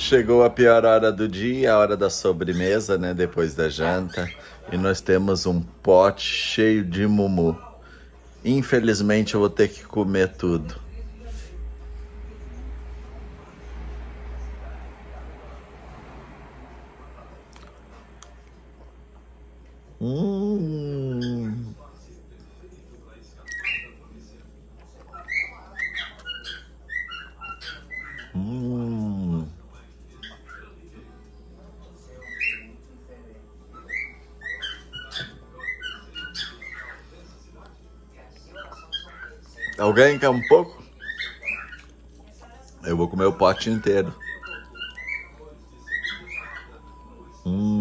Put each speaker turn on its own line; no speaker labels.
Chegou a pior hora do dia, a hora da sobremesa, né? Depois da janta. E nós temos um pote cheio de mumu. Infelizmente eu vou ter que comer tudo. Hum. Alguém quer um pouco? Eu vou comer o pote inteiro. Hum.